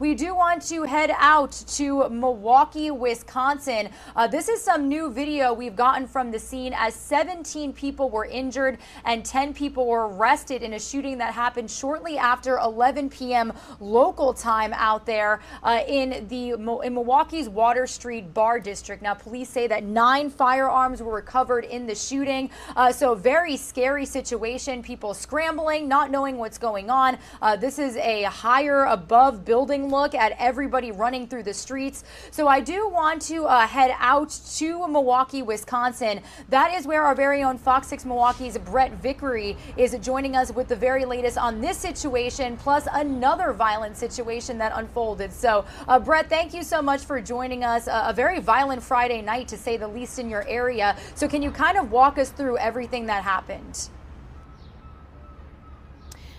We do want to head out to Milwaukee, Wisconsin. Uh, this is some new video we've gotten from the scene as 17 people were injured and 10 people were arrested in a shooting that happened shortly after 11 p.m. local time out there uh, in the in Milwaukee's Water Street Bar District. Now, police say that nine firearms were recovered in the shooting. Uh, so, very scary situation. People scrambling, not knowing what's going on. Uh, this is a higher above building look at everybody running through the streets. So I do want to uh, head out to Milwaukee, Wisconsin. That is where our very own Fox 6 Milwaukee's Brett Vickery is joining us with the very latest on this situation, plus another violent situation that unfolded. So, uh, Brett, thank you so much for joining us. Uh, a very violent Friday night, to say the least, in your area. So, can you kind of walk us through everything that happened?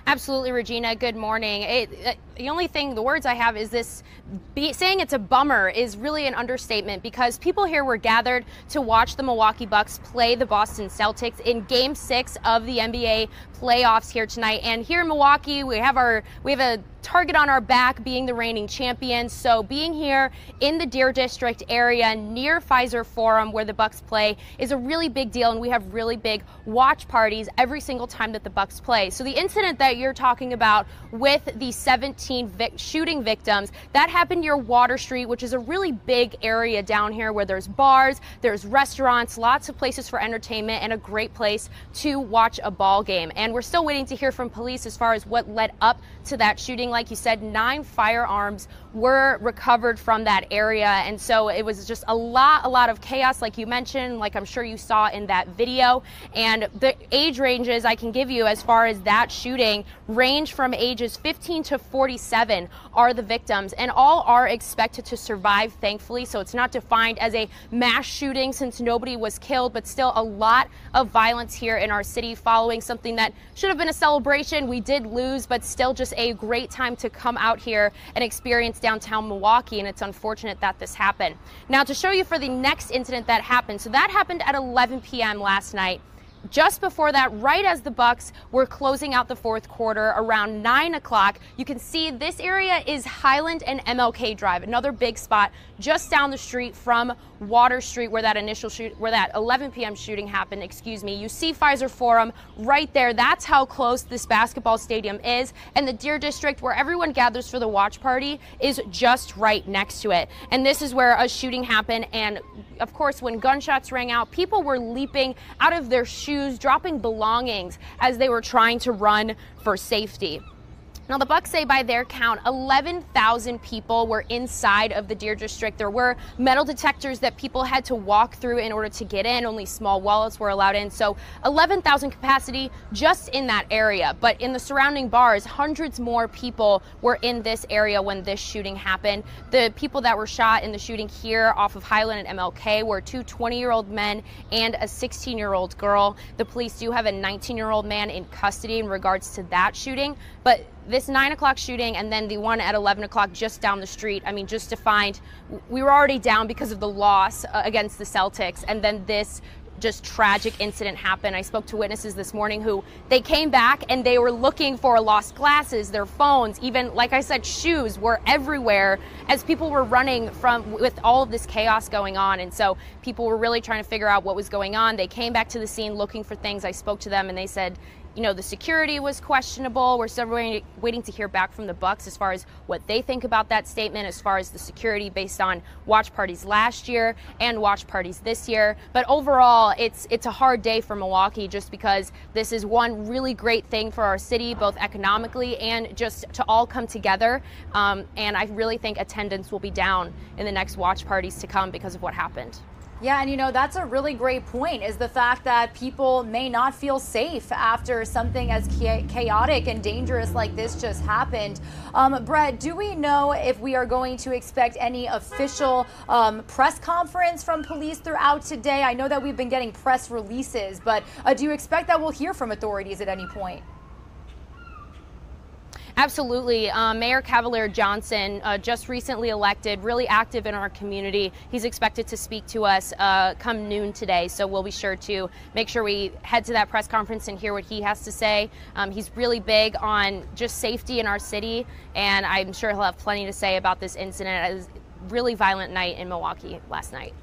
Absolutely, Regina. Good morning. It, it, the only thing, the words I have is this be, saying it's a bummer is really an understatement because people here were gathered to watch the Milwaukee Bucks play the Boston Celtics in game six of the NBA playoffs here tonight. And here in Milwaukee, we have our, we have a target on our back being the reigning champion. So being here in the Deer District area near Fiserv Forum where the Bucks play is a really big deal and we have really big watch parties every single time that the Bucks play. So the incident that you're talking about with the 17 vic shooting victims, that happened near Water Street, which is a really big area down here where there's bars, there's restaurants, lots of places for entertainment and a great place to watch a ball game. And we're still waiting to hear from police as far as what led up to that shooting like you said, nine firearms were recovered from that area. And so it was just a lot, a lot of chaos, like you mentioned, like I'm sure you saw in that video. And the age ranges I can give you as far as that shooting range from ages 15 to 47 are the victims, and all are expected to survive, thankfully. So it's not defined as a mass shooting since nobody was killed, but still a lot of violence here in our city following something that should have been a celebration. We did lose, but still just a great time to come out here and experience downtown Milwaukee, and it's unfortunate that this happened. Now, to show you for the next incident that happened, so that happened at 11 p.m. last night just before that, right as the Bucks were closing out the fourth quarter around 9 o'clock, you can see this area is Highland and MLK Drive, another big spot just down the street from Water Street where that initial shoot, where that 11 p.m. shooting happened, excuse me. You see Fiserv Forum right there. That's how close this basketball stadium is. And the Deer District, where everyone gathers for the watch party, is just right next to it. And this is where a shooting happened. And of course, when gunshots rang out, people were leaping out of their shoes, dropping belongings as they were trying to run for safety. Now, the Bucks say by their count, 11,000 people were inside of the Deer District. There were metal detectors that people had to walk through in order to get in. Only small wallets were allowed in. So 11,000 capacity just in that area. But in the surrounding bars, hundreds more people were in this area when this shooting happened. The people that were shot in the shooting here off of Highland and MLK were two 20-year-old men and a 16-year-old girl. The police do have a 19-year-old man in custody in regards to that shooting. But this nine o'clock shooting and then the one at 11 o'clock just down the street. I mean, just to find, we were already down because of the loss uh, against the Celtics, and then this just tragic incident happened. I spoke to witnesses this morning who they came back and they were looking for lost glasses, their phones, even like I said, shoes were everywhere as people were running from with all of this chaos going on. And so people were really trying to figure out what was going on. They came back to the scene looking for things. I spoke to them and they said, you know, the security was questionable. We're still waiting, waiting to hear back from the Bucks as far as what they think about that statement, as far as the security based on watch parties last year and watch parties this year. But overall, it's it's a hard day for Milwaukee just because this is one really great thing for our city, both economically and just to all come together. Um, and I really think attendance will be down in the next watch parties to come because of what happened. Yeah, and you know, that's a really great point is the fact that people may not feel safe after something as chaotic and dangerous like this just happened. Um, Brett, do we know if we are going to expect any official um, press conference from police throughout today? I know that we've been getting press releases, but uh, do you expect that we'll hear from authorities at any point? Absolutely. Um, Mayor Cavalier Johnson, uh, just recently elected, really active in our community. He's expected to speak to us uh, come noon today, so we'll be sure to make sure we head to that press conference and hear what he has to say. Um, he's really big on just safety in our city, and I'm sure he'll have plenty to say about this incident. It was a really violent night in Milwaukee last night.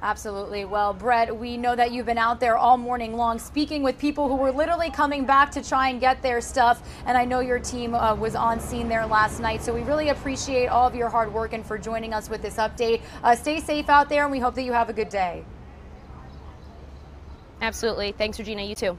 Absolutely. Well, Brett, we know that you've been out there all morning long speaking with people who were literally coming back to try and get their stuff. And I know your team uh, was on scene there last night. So we really appreciate all of your hard work and for joining us with this update. Uh, stay safe out there, and we hope that you have a good day. Absolutely. Thanks, Regina. You too.